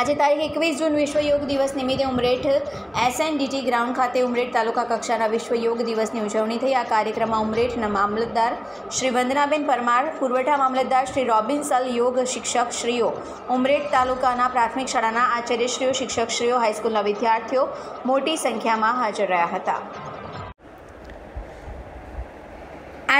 આજે તારીખ એકવીસ જૂન વિશ્વ યોગ દિવસ નિમિત્તે ઉમરેઠ એસએનડીટી ગ્રાઉન્ડ ખાતે ઉમરેઠ તાલુકા કક્ષાના વિશ્વ યોગ દિવસની ઉજવણી થઈ. આ કાર્યક્રમમાં ઉમરેઠના મામલતદાર શ્રી વંદનાબેન પરમાર, પુરવઠા મામલતદાર શ્રી રોબિન્સલ યોગ શિક્ષક શ્રીઓ, ઉમરેઠ તાલુકાના પ્રાથમિક શાળાના આચાર્યશ્રીઓ શિક્ષકશ્રીઓ હાઈસ્કૂલના વિદ્યાર્થીઓ મોટી સંખ્યામાં હાજર રહ્યા હતા.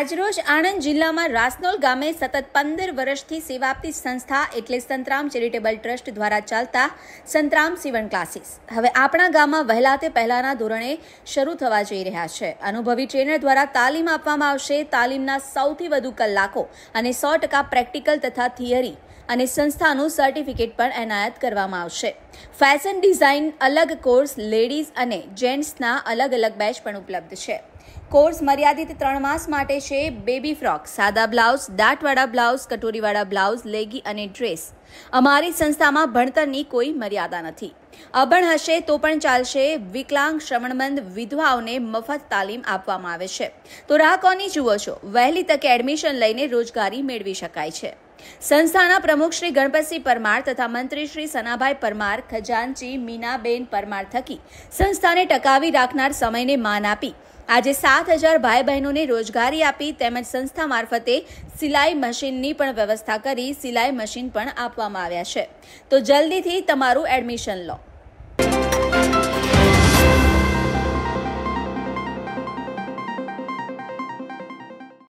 આજરોજ આણંદ જિલ્લામાં રાસનોલ ગામે સતત પંદર વર્ષથી સેવા આપતી સંસ્થા એટલે સંતરામ ચેરિટેબલ ટ્રસ્ટ દ્વારા ચાલતા સંતરામ સીવણ ક્લાસીસ. હવે આપણા ગામમાં વહેલા તે પહેલાના ધોરણે શરૂ થવા જઈ રહ્યા છે. અનુભવી ટ્રેનર દ્વારા તાલીમ આપવામાં આવશે. તાલીમના સૌથી વધુ કલાકો અને સો ટકા પ્રેક્ટિકલ તથા થિયરી અને સંસ્થાનું સર્ટિફિકેટ પણ એનાયત કરવામાં આવશે. ફેશન ડિઝાઇન અલગ કોર્સ લેડીઝ અને જેન્ટ્સના અલગ અલગ બેચ પણ ઉપલબ્ધ છે. કોર્સ મર્યાદિત ત્રણ માસ માટે છે બેબી ફ્રોક, સાદા બ્લાઉઝ, દાંતવાળા બ્લાઉઝ, કટોરીવાળા બ્લાઉઝ, લેગી અને ડ્રેસ. અમારી સંસ્થામાં ભણતરની કોઈ મર્યાદા નથી. અભણ હશે તો પણ ચાલશે. વિકલાંગ, શ્રવણમંદ વિધવાઓને મફત તાલીમ આપવામાં આવે છે. તો રાહ કોની જુઓ છો? વહેલી તકે એડમિશન લઈને રોજગારી મેળવી શકાય છે. સંસ્થાના પ્રમુખ શ્રી ગણપતસિંહ પરમાર તથા મંત્રી શ્રી સનાભાઈ પરમાર, ખજાનચી મીનાબેન પરમાર થકી સંસ્થાને ટકાવી રાખનાર સમયને માન આપી આજે સાત હજાર ભાઈ બહેનોને રોજગારી આપી તેમજ સંસ્થા મારફતે સિલાઈ મશીનની પણ વ્યવસ્થા કરી સિલાઈ મશીન પણ આપવામાં આવ્યા છે. તો જલ્દીથી તમારું એડમિશન લો.